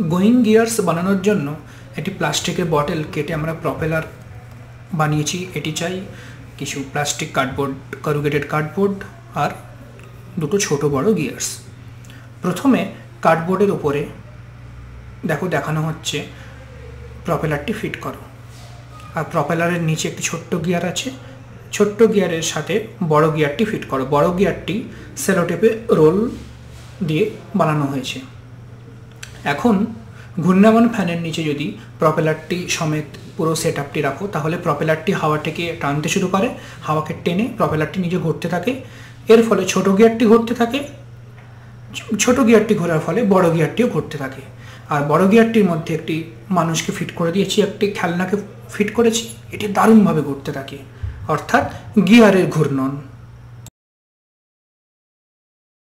Going gears বানানোর জন্য একটি প্লাস্টিকের বটেল কেটে আমরা প্রপেলার বানিয়েছি। এটি চাই কিছু প্লাস্টিক কার্ডবোর্ড কারুগেটেড কার্ডবোর্ড আর দুটো ছোট বড় গিয়ার্স প্রথমে কার্ডবোর্ডের উপরে দেখো দেখানো হচ্ছে প্রপেলারটি ফিট করো। আর প্রপেলারের নিচে একটি ছোট্ট গিয়ার আছে। ছোট্ট গিয়ারের সাথে বড় গিয়ারটি ফিট করো। বড় গিয়ারটি সেলোটেপে রোল দিয়ে বানানো হয়েছে। এখন ঘূর্ণায়মান ফ্যানের নিচে যদি প্রপেলারটি সমেত পুরো সেট আপটি রাখো, তাহলে প্রপেলারটি হাওয়াটাকে টানতে শুরু করে, হাওয়াকে টেনে প্রপেলারটি নিজে ঘুরতে থাকে। এর ফলে ছোট গিয়ারটি ঘুরতে থাকে, ছোট গিয়ারটি ঘোরার ফলে বড় গিয়ারটিও ঘুরতে থাকে। আর বড় গিয়ারটির মধ্যে একটি মানুষকে ফিট করে দিয়েছি, একটি খেলনাকে ফিট করেছি, এটি দারুণভাবে ঘুরতে থাকে। অর্থাৎ গিয়ারের ঘূর্ণন।